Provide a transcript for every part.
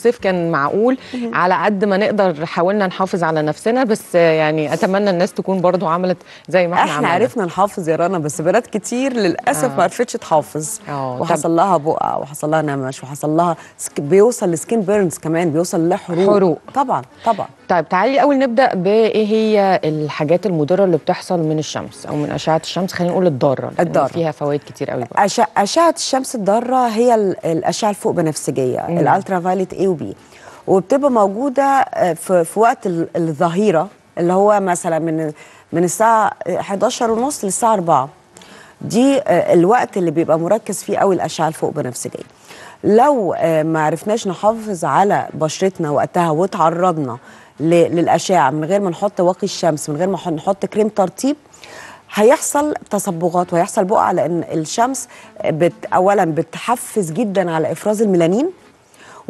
الصيف كان معقول على قد ما نقدر حاولنا نحافظ على نفسنا بس يعني أتمنى الناس تكون برضو عملت زي ما إحنا إحنا عملنا عرفنا نحافظ يا رنا بس بنات كتير للأسف آه. ما عرفتش تحافظ آه، وحصل لها بقع وحصل لها نمش وحصل لها skin... بيوصل ل skin burns كمان بيوصل لحروق حروق. طبعا طبعا طيب تعالي الأول نبدأ بإيه هي الحاجات المضرة اللي بتحصل من الشمس أو من أشعة الشمس خلينا نقول الضارة لأن الضارة. فيها فوائد كتير قوي. أش... أشعة الشمس الضارة هي ال- الأشعة الفوق بنفسجية ال ultraviolet A وبي وبتبقى موجودة آه، في, في وقت ال- الظهيرة اللي هو مثلا من من الساعة 11 ونص للساعة 4 دي آه، الوقت اللي بيبقى مركز فيه قوي الأشعة الفوق بنفسجية. لو آه، ما عرفناش نحافظ على بشرتنا وقتها وتعرضنا للأشعة من غير ما نحط واقي الشمس من غير ما نح- نحط كريم ترطيب هيحصل تصبغات وهيحصل بقع لأن الشمس بت اولا بتحفز جدا على إفراز الميلانين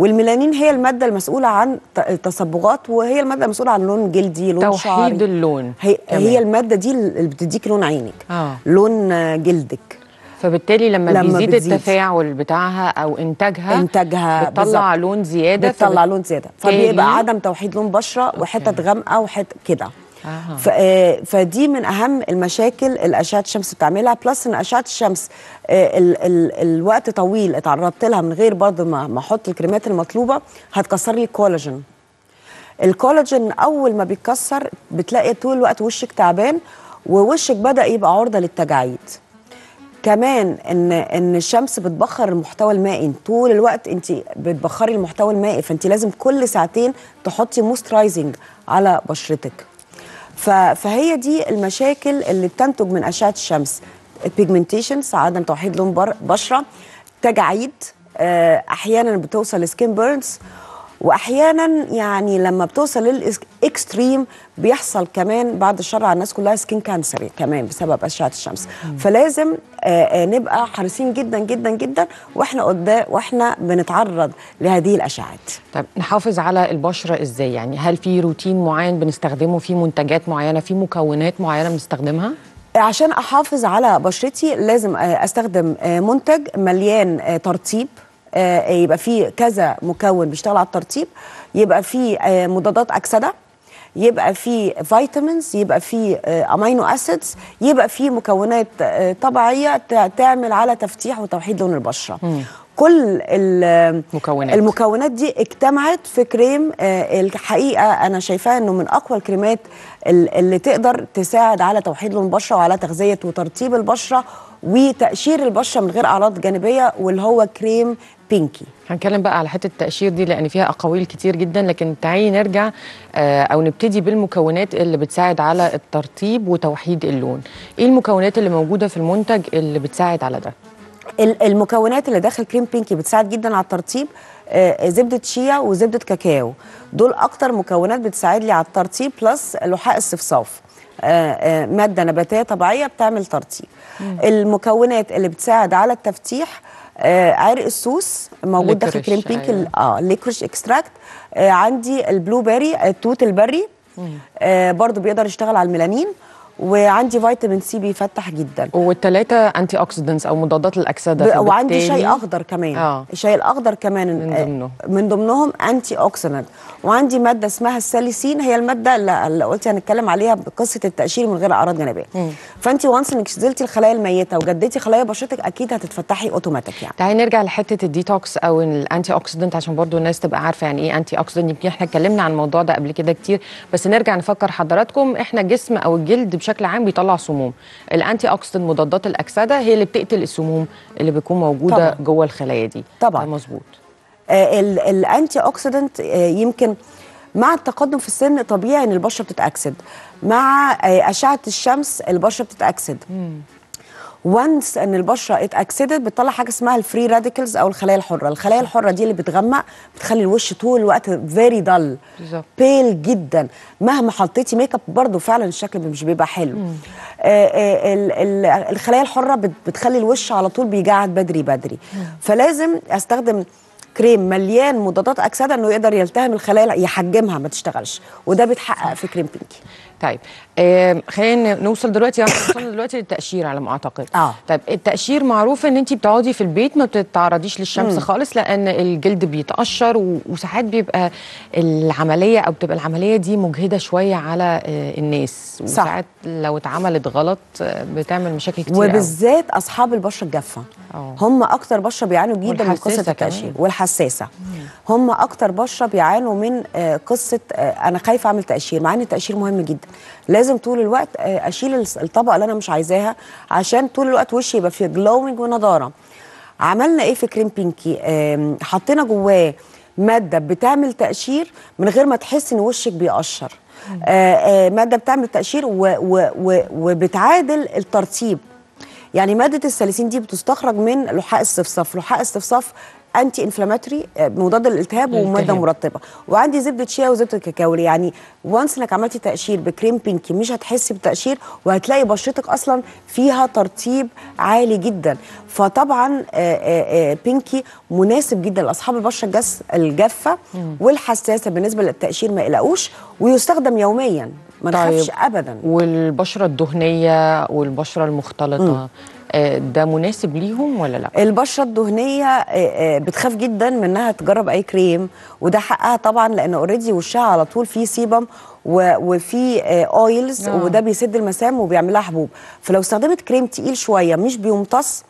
والميلانين هي المادة المسؤولة عن التصبغات وهي المادة المسؤولة عن لون جلدي لون توحيد شعري اللون هي. هي المادة دي اللي بتديك لون عينك آه. لون جلدك فبالتالي لما, لما بيزيد بتزيد. التفاعل بتاعها أو إنتاجها إنتاجها بتطلع بالظبط. لون زيادة بتطلع فبت- لون زيادة فبيبقى عدم توحيد لون بشرة وحتت غامقة وحتت كده آه. آه، فدي من أهم المشاكل اللي اشعه الشمس بتعملها. plus إن اشعه الشمس آه، ال ال الوقت طويل اتعرضت لها من غير برضه ما أحط الكريمات المطلوبة هتكسر لي الكولاجين. الكولاجين أول ما بيتكسر بتلاقي طول الوقت وشك تعبان ووشك بدأ يبقى عرضة للتجاعيد. كمان ان إن الشمس بتبخر المحتوى المائي. طول الوقت أنت بتبخري المحتوى المائي فأنت لازم كل ساعتين تحطي moisturizing على بشرتك. فهي دي المشاكل اللي بتنتج من أشعة الشمس. ال pigmentations عدم توحيد لون بشرة. تجاعيد آه، أحيانا بتوصل ل skin burns وأحيانا يعني لما بتوصل لل extreme بيحصل كمان بعد الشر على الناس كلها skin cancer كمان بسبب أشعة الشمس. فلازم آه، آه، نبقى حريصين جدا جدا جدا وإحنا قدام وإحنا بنتعرض لهذه الأشعات. طب نحافظ على البشرة إزاي؟ يعني هل في روتين معين بنستخدمه؟ في منتجات معينة؟ في مكونات معينة بنستخدمها؟ عشان أحافظ على بشرتي لازم آه، أستخدم منتج مليان ترطيب. يبقى فيه كذا مكون بيشتغل على الترطيب. يبقى فيه آه، مضادات أكسدة. يبقى فيه vitamins يبقى آه، amino acids يبقى فيه مكونات آه، طبيعية تع- تعمل على تفتيح وتوحيد لون البشرة. كل ال- مكونات. المكونات دي اجتمعت في كريم آه، الحقيقة أنا شايفاه إنه من أقوى الكريمات ال- اللي تقدر تساعد على توحيد لون البشرة وعلى تغذية وترطيب البشرة وتقشير البشرة من غير أعراض جانبية واللي هو كريم بينكي. هنتكلم بقى على حتة التقشير دي لأن فيها أقاويل كتير جدا لكن تعالي نرجع آه، أو نبتدي بالمكونات اللي بتساعد على الترطيب وتوحيد اللون. إيه المكونات اللي موجودة في المنتج اللي بتساعد على ده؟ المكونات اللي داخل كريم بينكي بتساعد جدا على الترطيب آه، زبدة شيا وزبدة كاكاو. دول أكتر مكونات بتساعد لي على الترطيب plus لحاء الصفصاف. آه، آه، مادة نباتية طبيعية بتعمل ترطيب. المكونات اللي بتساعد على التفتيح آه، عرق السوس موجود داخل كريم بينكي أيوة. آه licorice extract آه عندي ال blueberry التوت البري. آه برضو بيقدر يشتغل على الميلانين. وعندي vitamin C بيفتح جدا. والثلاثه antioxidants أو مضادات الأكسدة وعندي شاي أخضر كمان. آه. الشاي الأخضر كمان من ضمنهم. من ضمنهم antioxidant وعندي مادة اسمها الساليسين. هي المادة اللي, قلت هنتكلم عليها بقصة التقشير من غير أعراض جانبية. فانت once إنك شلتي الخلايا الميتة وجددتي خلايا بشرتك أكيد هتتفتحي اوتوماتيك يعني. تعالي نرجع لحتة الديتوكس أو ال antioxidant عشان برضو الناس تبقى عارفة يعني إيه antioxidant يمكن إحنا اتكلمنا عن الموضوع ده قبل كده كتير بس نرجع نفكر حضراتكم إحنا الجسم أو الجلد بشكل عام بيطلع سموم. ال antioxidant مضادات الاكسده هي اللي بتقتل السموم اللي بتكون موجوده طبعاً. جوه الخلايا دي. طبعاً. مظبوط. آه، ال- الانتي اوكسيدنت آه، يمكن مع التقدم في السن طبيعي إن البشرة بتتأكسد. مع آه، أشعة الشمس البشرة بتتأكسد. و once إن البشرة اتاكسدت بتطلع حاجة اسمها ال free radicals أو الخلايا الحرة. الخلايا الحرة دي اللي بتغمق بتخلي الوش طول الوقت very بالظبط. pale جدا. مهما حطيتي ميك اب برضه فعلا الشكل مش بيبقى حلو. آه آه ال- ال- الخلايا الحرة بت- بتخلي الوش على طول بيجعد بدري بدري. فلازم أستخدم كريم مليان مضادات أكسدة إنه يقدر يلتهم الخلايا يحجمها ما تشتغلش. وده بيتحقق في كريم بينكي طيب آه خلينا نوصل دلوقتي يعني وصلنا دلوقتي للتقشير على ما أعتقد آه. طيب التقشير معروف إن انت بتقعدي في البيت ما بتتعرضيش للشمس مم. خالص لأن الجلد بيتقشر و- وساعات بيبقى العملية أو بتبقى العملية دي مجهدة شوية على آه الناس. وساعات لو اتعملت غلط آه بتعمل مشاكل كتير. وبالذات أصحاب البشرة الجافة آه. هم أكتر بشرة بيعانوا جدا من قصة. التقشير والحساسة هم أكتر بشرة بيعانوا من آه، قصة أنا خايفة أعمل تقشير مع إن التقشير مهم جدا لازم طول الوقت آه، أشيل الطبقة اللي أنا مش عايزاها عشان طول الوقت وشي يبقى فيه جلوينج ونضارة. عملنا إيه في كريم بينكي حطينا جواه مادة بتعمل تقشير من غير ما تحس إن وشك بيقشر. آه، آه، مادة بتعمل تقشير وبتعادل الترطيب. يعني مادة الساليسين دي بتستخرج من لحاء الصفصاف لحاء الصفصاف anti-inflammatory مضاد للالتهاب ومادة. مرطبة. وعندي زبدة شيا وزبدة الكاكاو يعني و once انك عملتي تقشير بكريم بينكي مش هتحسي بتقشير وهتلاقي بشرتك أصلا فيها ترطيب عالي جدا. فطبعا آه، آه، آه، بينكي مناسب جدا لأصحاب البشرة الجس الجافة والحساسة بالنسبة للتقشير ما يقلقوش ويستخدم يوميا. ما طيب. ابدا. والبشرة الدهنية والبشرة المختلطة. آه ده مناسب ليهم ولا لا؟ البشرة الدهنية آه، آه، بتخاف جدا من إنها تجرب أي كريم وده حقها طبعا لأن اوريدي وشها على طول فيه سيبم وفي oils آه. وده بيسد المسام وبيعمل لها حبوب. فلو استخدمت كريم تقيل شوية مش بيمتص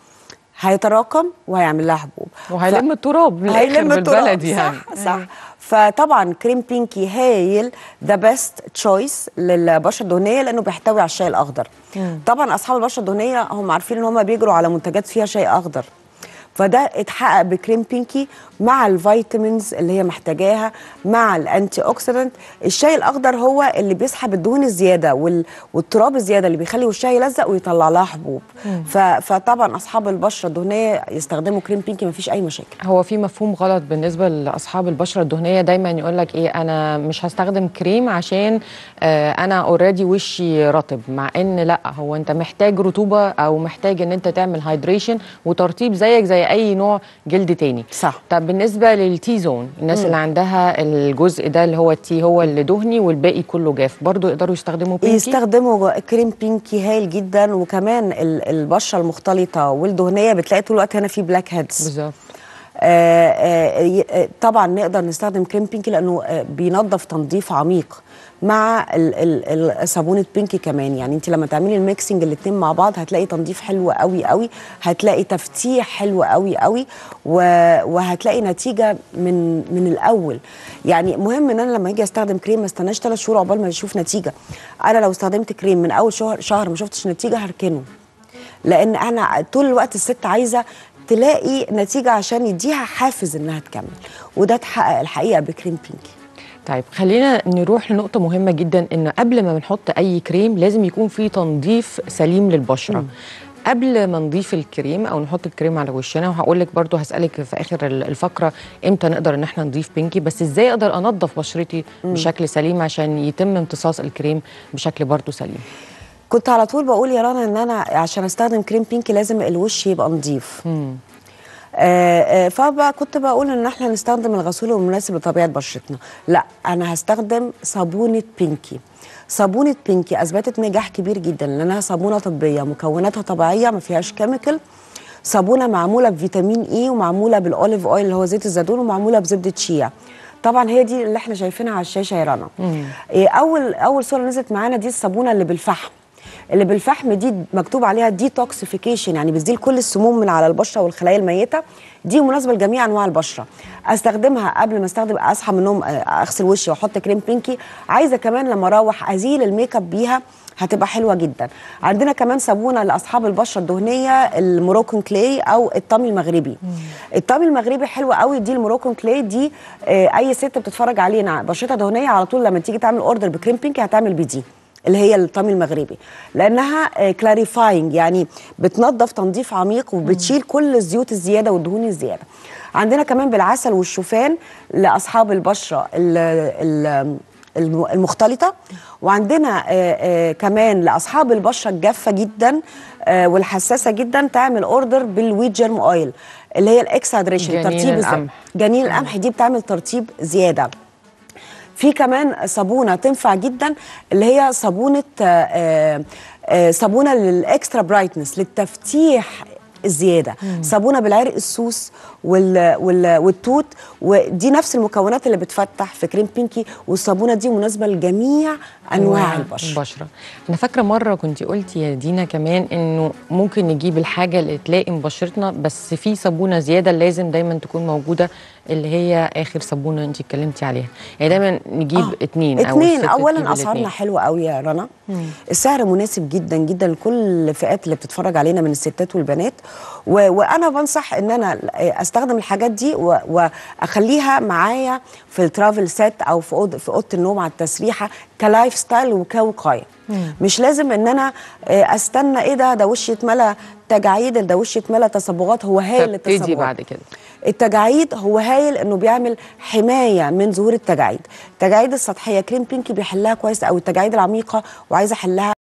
هيتراكم وهيعمل لها حبوب. وهيلم التراب هيلم التراب. بالبلدي يعني. صح صح. فطبعا كريم بينكي هايل the best choice للبشره الدهنيه لأنه بيحتوي على الشاي الأخضر. طبعا أصحاب البشره الدهنيه هم عارفين إن هم بيجروا على منتجات فيها شاي أخضر. فده اتحقق بكريم بينكي مع ال vitamins اللي هي محتاجاها مع ال antioxidant الشاي الأخضر هو اللي بيسحب الدهون الزيادة وال... والتراب الزيادة اللي بيخلي وشها يلزق ويطلع لها حبوب. ف... فطبعا أصحاب البشرة الدهنية يستخدموا كريم بينكي مفيش أي مشاكل. هو في مفهوم غلط بالنسبة لأصحاب البشرة الدهنية. دايما يقول لك إيه أنا مش هستخدم كريم عشان آه أنا already وشي رطب مع إن لأ هو أنت محتاج رطوبة أو محتاج إن أنت تعمل hydration وترطيب زيك زي أي نوع جلد تاني. صح. طب بالنسبة لل T-zone الناس اللي عندها الجزء ده اللي هو ال T هو اللي دهني والباقي كله جاف برضو يقدروا يستخدموا بينكي يستخدموا كريم بينكي هايل جدا وكمان ال- البشرة المختلطة والدهنية بتلاقي طول الوقت هنا في blackheads بالظبط. طبعا نقدر نستخدم كريم بينكي لأنه آه، بينظف تنظيف عميق مع صابونة بينكي كمان. يعني انت لما تعملي ال mixing الاتنين مع بعض هتلاقي تنظيف حلو قوي قوي. هتلاقي تفتيح حلو قوي قوي. وهتلاقي نتيجة من من الأول. يعني مهم إن أنا لما أجي أستخدم كريم ما استناش ثلاث شهور عقبال ما أشوف نتيجة. أنا لو استخدمت كريم من أول شهر شهر ما شفتش نتيجة هركنه. لأن أنا طول الوقت الست عايزة تلاقي نتيجة عشان يديها حافز إنها تكمل. وده اتحقق الحقيقة بكريم بينكي. طيب خلينا نروح لنقطة مهمة جدا إن قبل ما بنحط أي كريم لازم يكون في تنظيف سليم للبشرة. قبل ما نضيف الكريم أو نحط الكريم على وشنا وهقول لك برضو هسألك في آخر ال- الفقرة إمتى نقدر إن إحنا نضيف بينكي بس إزاي أقدر أنظف بشرتي بشكل سليم عشان يتم امتصاص الكريم بشكل برضو سليم؟ كنت على طول بقول يا رنا إن أنا عشان أستخدم كريم بينكي لازم الوش يبقى نظيف آه آه فبقى كنت بقول إن إحنا نستخدم الغسول المناسب لطبيعة بشرتنا. لأ أنا هستخدم صابونة بينكي. صابونة بينكي أثبتت نجاح كبير جدا لانها صابونة طبية مكوناتها طبيعية ما فيهاش chemical. صابونة معمولة بفيتامين E ومعمولة بال olive oil اللي هو زيت الزيتون ومعمولة بزبدة شيا. طبعا هي دي اللي إحنا شايفينها على الشاشة يا رنا. إيه أول أول صورة نزلت معانا دي الصابونة اللي بالفحم. اللي بالفحم دي مكتوب عليها detoxification يعني بتزيل كل السموم من على البشرة والخلايا الميتة. دي مناسبة لجميع أنواع البشرة. أستخدمها قبل ما أستخدم أصحى من النوم آه، أغسل وشي وأحط كريم بينكي. عايزة كمان لما أروح أزيل الميك أب بيها هتبقى حلوة جدا. عندنا كمان صابونة لأصحاب البشرة الدهنية ال Moroccan clay أو الطمي المغربي. الطمي المغربي حلو قوي دي ال Moroccan clay دي آه، أي ست بتتفرج علينا بشرتها دهنية على طول لما تيجي تعمل order بكريم بينكي هتعمل بدي اللي هي الطمي المغربي لأنها clarifying يعني بتنظف تنظيف عميق وبتشيل كل الزيوت الزيادة والدهون الزيادة. عندنا كمان بالعسل والشوفان لأصحاب البشرة ال ال الم- المختلطة. وعندنا آه، آه، كمان لأصحاب البشرة الجافة جدا آه، والحساسة جدا تعمل order بال wheat germ oil اللي هي الإكس هيدريشن ترطيب القمح. جنين القمح دي بتعمل ترطيب زيادة. في كمان صابونة تنفع جدا اللي هي صابونة آه، آه، صابونة لل extra brightness للتفتيح الزيادة. صابونة بالعرق السوس وال وال والتوت ودي نفس المكونات اللي بتفتح في كريم بينكي والصابونة دي مناسبة لجميع أنواع البشرة. البشرة. أنا فاكرة مرة كنت قلتي يا دينا كمان إنه ممكن نجيب الحاجة اللي تلائم بشرتنا بس في صابونة زيادة لازم دايما تكون موجودة اللي هي آخر صابونة انت اتكلمتي عليها. يعني دايما نجيب آه، اتنين أو اتنين. اولا أسعارنا. حلوة قوي يا رنا. السعر مناسب جدا جدا لكل الفئات اللي بتتفرج علينا من الستات والبنات. و... وأنا بنصح إن أنا أستخدم الحاجات دي و... وأخليها معايا في ال travel set أو في اوضه في أوضة النوم على التسريحة ك lifestyle وكوقايه مش لازم إن أنا آه، أستنى إيه ده؟ ده وشي اتملى تجاعيد ده وشي اتملى تصبغات. هو هايل فابتدي التصبغات بعد كده. التجاعيد هو هايل إنه بيعمل حماية من ظهور التجاعيد. التجاعيد السطحية كريم بينكي بيحلها كويس أو التجاعيد العميقة وعايزة أحلها